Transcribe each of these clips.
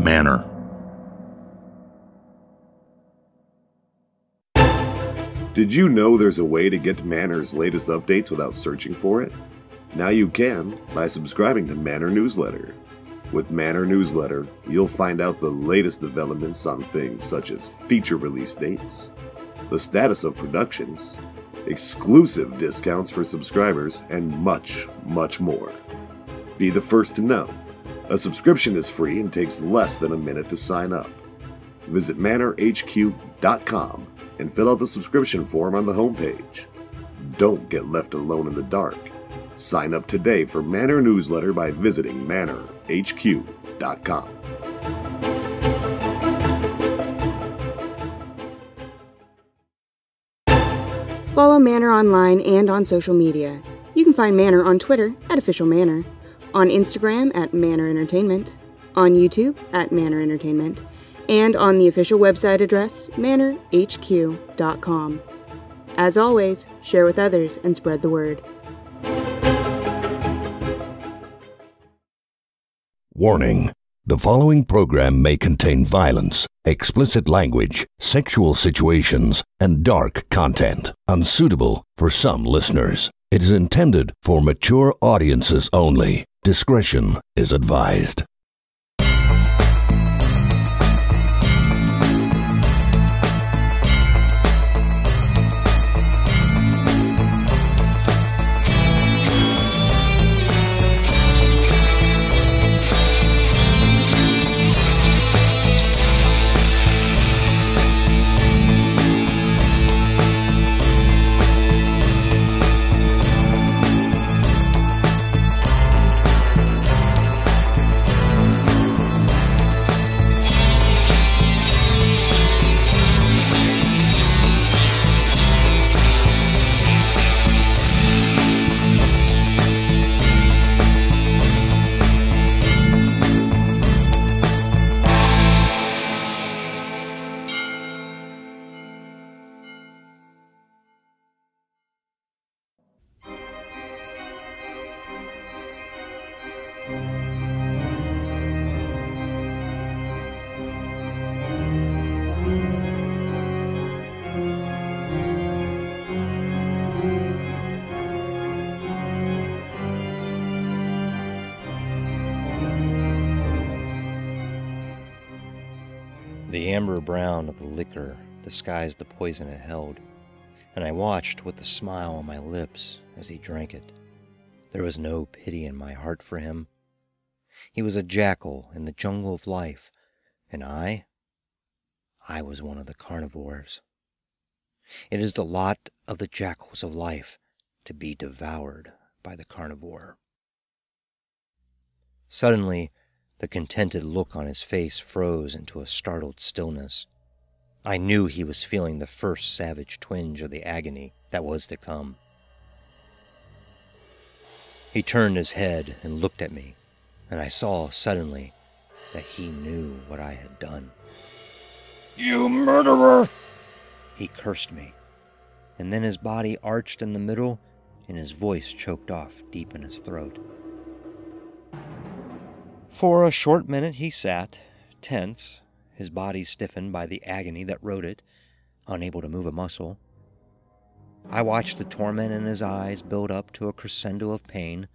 Manor. Did you know there's a way to get Manor's latest updates without searching for it? Now you can by subscribing to Manor Newsletter. With Manor Newsletter, you'll find out the latest developments on things such as feature release dates, the status of productions, exclusive discounts for subscribers, and much, much more. Be the first to know. A subscription is free and takes less than a minute to sign up. Visit manorhq.com and fill out the subscription form on the homepage. Don't get left alone in the dark. Sign up today for Manor Newsletter by visiting manorhq.com. Follow Manor online and on social media. You can find Manor on Twitter at Official Manor, on Instagram at Manor Entertainment, on YouTube at Manor Entertainment, and on the official website address manorhq.com. As always, share with others and spread the word. Warning The following program may contain violence, explicit language, sexual situations, and dark content, unsuitable for some listeners. It is intended for mature audiences only. Discretion is advised. The amber brown of the liquor disguised the poison it held, and I watched with a smile on my lips as he drank it. There was no pity in my heart for him. He was a jackal in the jungle of life, and I, I was one of the carnivores. It is the lot of the jackals of life to be devoured by the carnivore. Suddenly, the contented look on his face froze into a startled stillness. I knew he was feeling the first savage twinge of the agony that was to come. He turned his head and looked at me, and I saw suddenly that he knew what I had done. You murderer! He cursed me, and then his body arched in the middle and his voice choked off deep in his throat. For a short minute he sat, tense, his body stiffened by the agony that rode it, unable to move a muscle. I watched the torment in his eyes build up to a crescendo of pain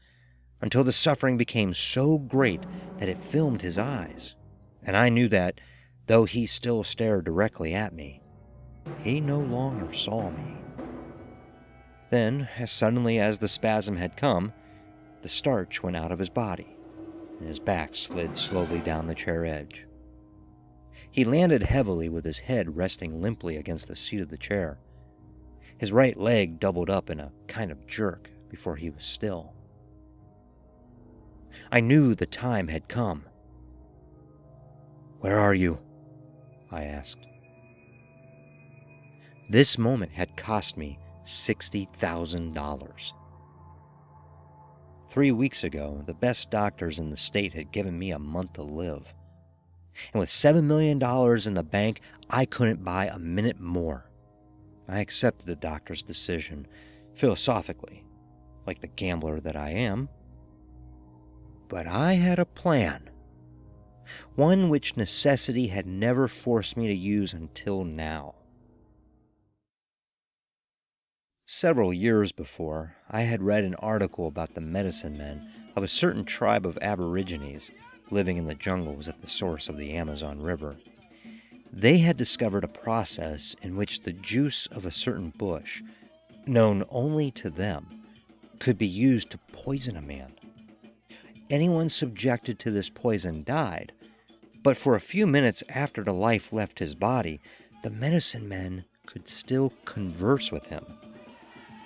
until the suffering became so great that it filmed his eyes, and I knew that, though he still stared directly at me, he no longer saw me. Then, as suddenly as the spasm had come, the starch went out of his body and his back slid slowly down the chair edge. He landed heavily with his head resting limply against the seat of the chair. His right leg doubled up in a kind of jerk before he was still. I knew the time had come. Where are you? I asked. This moment had cost me $60,000. Three weeks ago, the best doctors in the state had given me a month to live. And with $7 million in the bank, I couldn't buy a minute more. I accepted the doctor's decision, philosophically, like the gambler that I am. But I had a plan. one which necessity had never forced me to use until now. Several years before, I had read an article about the medicine men of a certain tribe of Aborigines living in the jungles at the source of the Amazon River. They had discovered a process in which the juice of a certain bush, known only to them, could be used to poison a man. Anyone subjected to this poison died, but for a few minutes after the life left his body, the medicine men could still converse with him.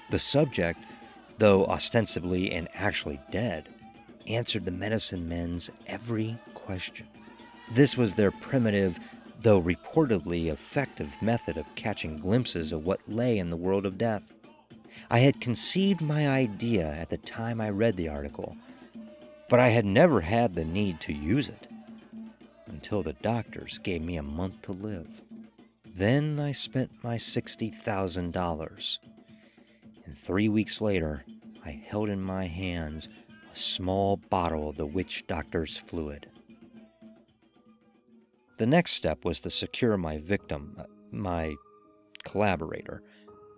The subject, though ostensibly and actually dead, answered the medicine men's every question. This was their primitive, though reportedly effective method of catching glimpses of what lay in the world of death. I had conceived my idea at the time I read the article, but I had never had the need to use it until the doctors gave me a month to live. Then I spent my $60,000. Three weeks later, I held in my hands a small bottle of the witch doctor's fluid. The next step was to secure my victim, uh, my collaborator,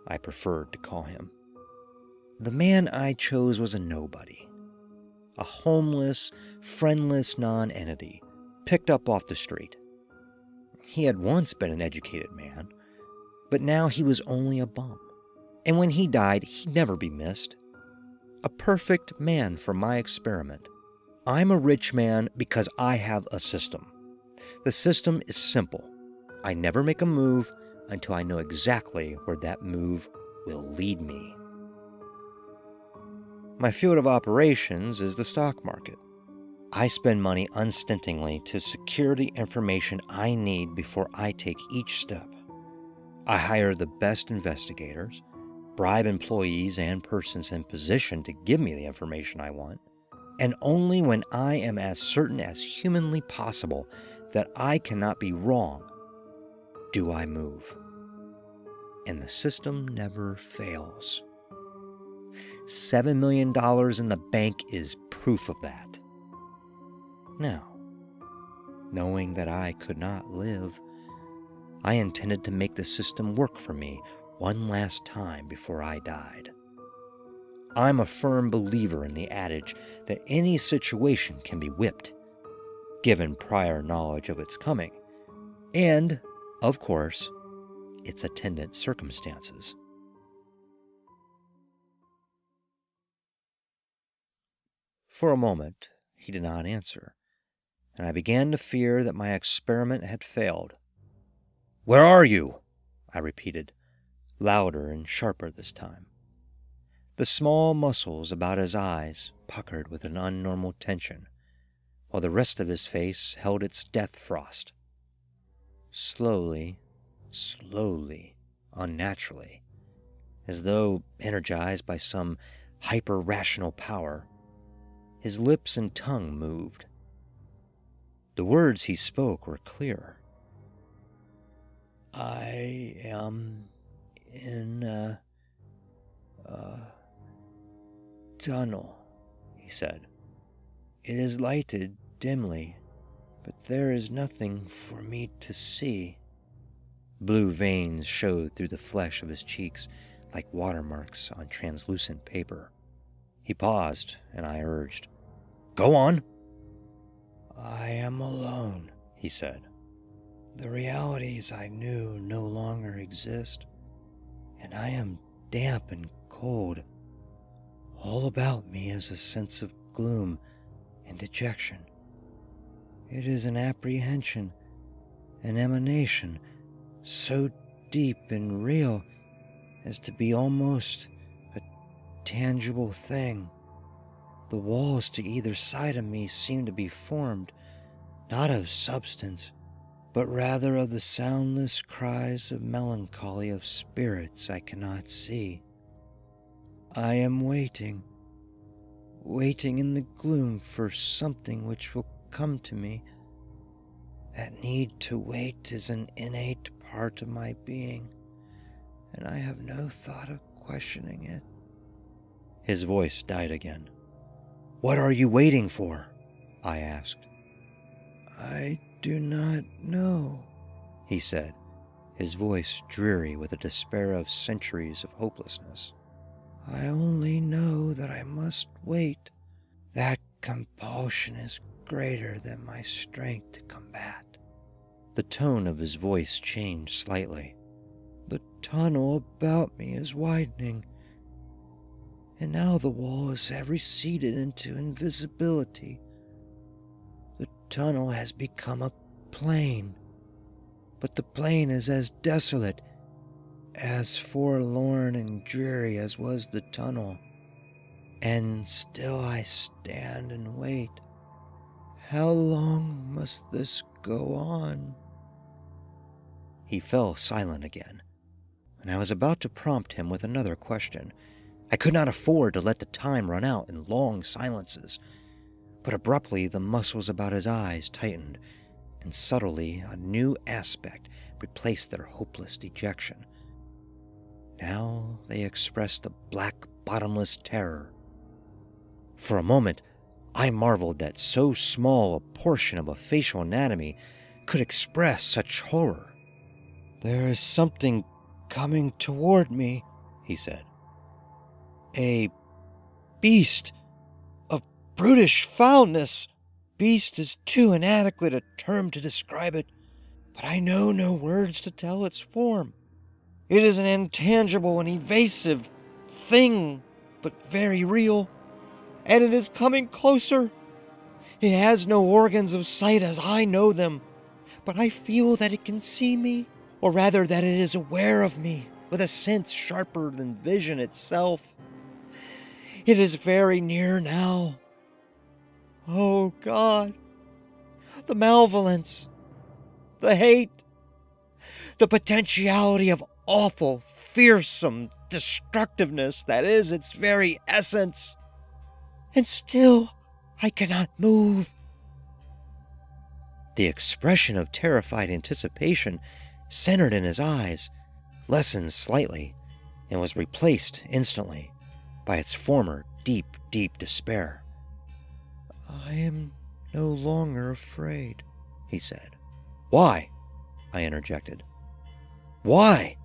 I preferred to call him. The man I chose was a nobody, a homeless, friendless nonentity picked up off the street. He had once been an educated man, but now he was only a bum. And when he died, he'd never be missed. A perfect man for my experiment. I'm a rich man because I have a system. The system is simple. I never make a move until I know exactly where that move will lead me. My field of operations is the stock market. I spend money unstintingly to secure the information I need before I take each step. I hire the best investigators, bribe employees and persons in position to give me the information I want, and only when I am as certain as humanly possible that I cannot be wrong do I move. And the system never fails. $7 million in the bank is proof of that. Now, knowing that I could not live, I intended to make the system work for me one last time before I died. I'm a firm believer in the adage that any situation can be whipped, given prior knowledge of its coming, and, of course, its attendant circumstances. For a moment, he did not answer, and I began to fear that my experiment had failed. Where are you? I repeated, louder and sharper this time. The small muscles about his eyes puckered with an unnormal tension, while the rest of his face held its death frost. Slowly, slowly, unnaturally, as though energized by some hyper rational power, his lips and tongue moved. The words he spoke were clear. I am in a, a tunnel, he said. It is lighted dimly, but there is nothing for me to see. Blue veins showed through the flesh of his cheeks like watermarks on translucent paper. He paused, and I urged, Go on. I am alone, he said. The realities I knew no longer exist, and I am damp and cold. All about me is a sense of gloom and dejection. It is an apprehension, an emanation so deep and real as to be almost a tangible thing. The walls to either side of me seem to be formed, not of substance, but rather of the soundless cries of melancholy of spirits I cannot see. I am waiting, waiting in the gloom for something which will come to me. That need to wait is an innate part of my being, and I have no thought of questioning it. His voice died again. What are you waiting for? I asked. I do not know, he said, his voice dreary with the despair of centuries of hopelessness. I only know that I must wait. That compulsion is greater than my strength to combat. The tone of his voice changed slightly. The tunnel about me is widening, and now the walls have receded into invisibility. Tunnel has become a plain, but the plain is as desolate, as forlorn and dreary as was the tunnel. And still I stand and wait. How long must this go on? He fell silent again, and I was about to prompt him with another question. I could not afford to let the time run out in long silences, but abruptly the muscles about his eyes tightened, and subtly a new aspect replaced their hopeless dejection. Now they expressed a black, bottomless terror. For a moment, I marveled that so small a portion of a facial anatomy could express such horror. There is something coming toward me, he said. A beast brutish foulness. Beast is too inadequate a term to describe it, but I know no words to tell its form. It is an intangible and evasive thing, but very real, and it is coming closer. It has no organs of sight as I know them, but I feel that it can see me or rather that it is aware of me with a sense sharper than vision itself. It is very near now. Oh God, the malevolence, the hate, the potentiality of awful, fearsome destructiveness that is its very essence. And still, I cannot move. The expression of terrified anticipation centered in his eyes, lessened slightly, and was replaced instantly by its former deep, deep despair. I am no longer afraid, he said. Why? I interjected. Why?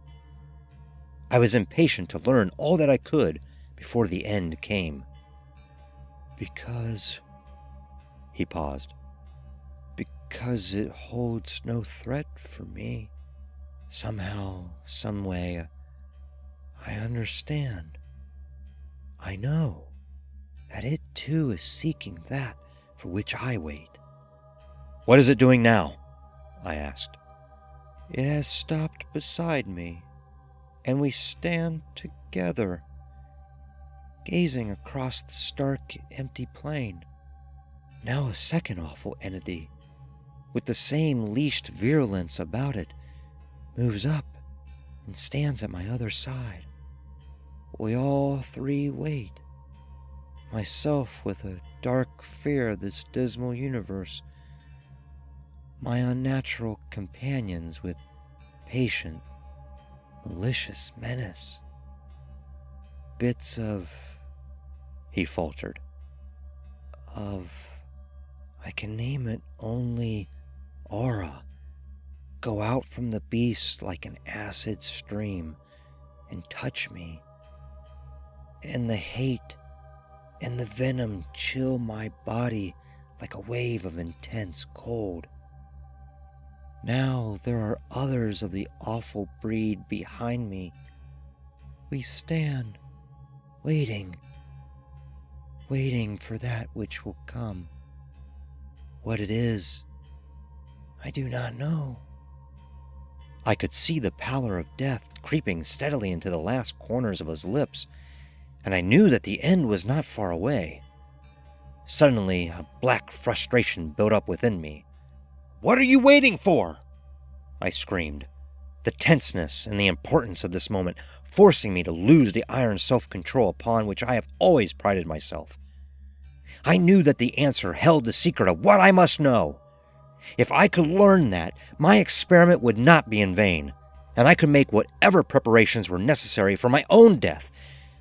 I was impatient to learn all that I could before the end came. Because. He paused. Because it holds no threat for me. Somehow, someway, I understand. I know that it too is seeking that for which I wait. What is it doing now? I asked. It has stopped beside me, and we stand together, gazing across the stark, empty plain. Now a second awful entity, with the same leashed virulence about it, moves up and stands at my other side. We all three wait. Myself with a dark fear of this dismal universe. My unnatural companions with patient, malicious menace. Bits of. he faltered. Of. I can name it only aura go out from the beast like an acid stream and touch me. And the hate and the venom chill my body like a wave of intense cold. Now there are others of the awful breed behind me. We stand, waiting, waiting for that which will come. What it is, I do not know. I could see the pallor of death creeping steadily into the last corners of his lips, and I knew that the end was not far away. Suddenly, a black frustration built up within me. What are you waiting for? I screamed, the tenseness and the importance of this moment forcing me to lose the iron self control upon which I have always prided myself. I knew that the answer held the secret of what I must know. If I could learn that, my experiment would not be in vain, and I could make whatever preparations were necessary for my own death.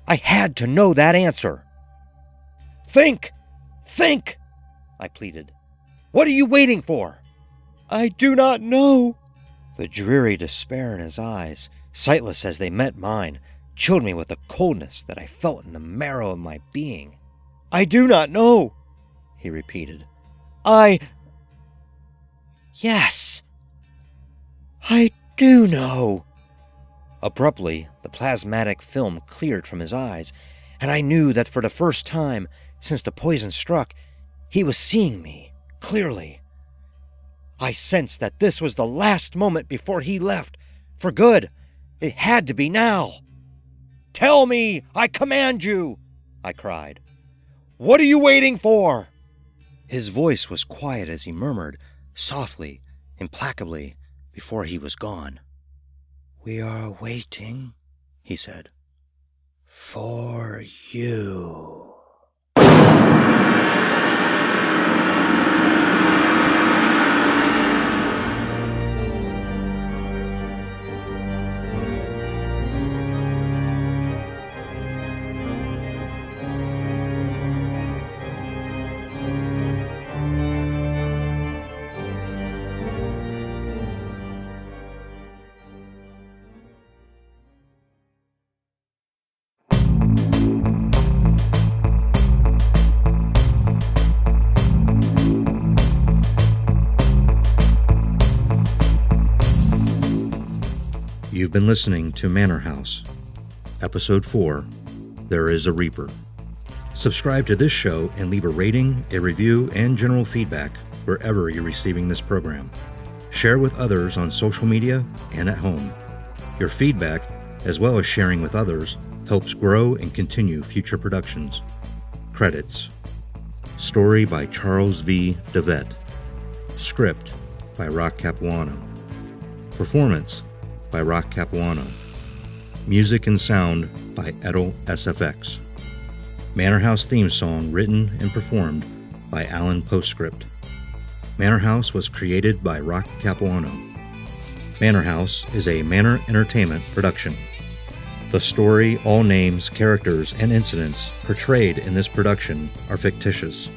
I had to know that answer. Think! Think! I pleaded. What are you waiting for? I do not know. The dreary despair in his eyes, sightless as they met mine, chilled me with a coldness that I felt in the marrow of my being. I do not know, he repeated. I. Yes. I do know. Abruptly, the plasmatic film cleared from his eyes, and I knew that for the first time since the poison struck, he was seeing me clearly. I sensed that this was the last moment before he left for good. It had to be now. Tell me, I command you, I cried. What are you waiting for? His voice was quiet as he murmured, softly, implacably, before he was gone. We are waiting, he said, for you. You've been listening to Manor House, Episode 4 There is a Reaper. Subscribe to this show and leave a rating, a review, and general feedback wherever you're receiving this program. Share with others on social media and at home. Your feedback, as well as sharing with others, helps grow and continue future productions. Credits Story by Charles V. de Vet. Script by Rock Capuano. Performance by Rock Capuano. Music and sound by Edel SFX. Manor House theme song written and performed by Alan Postscript. Manor House was created by Rock Capuano. Manor House is a Manor Entertainment production. The story, all names, characters, and incidents portrayed in this production are fictitious.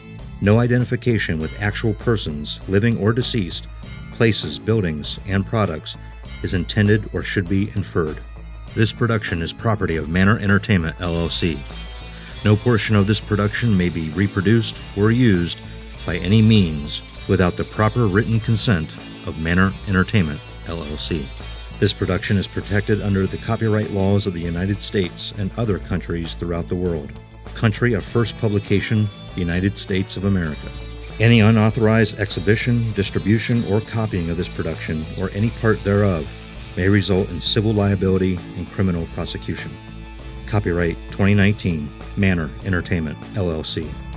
No identification with actual persons, living or deceased, places, buildings, and products is intended or should be inferred. This production is property of Manor Entertainment LLC. No portion of this production may be reproduced or used by any means without the proper written consent of Manor Entertainment LLC. This production is protected under the copyright laws of the United States and other countries throughout the world. Country of first publication, United States of America. Any unauthorized exhibition, distribution, or copying of this production, or any part thereof, may result in civil liability and criminal prosecution. Copyright 2019 Manor Entertainment, LLC.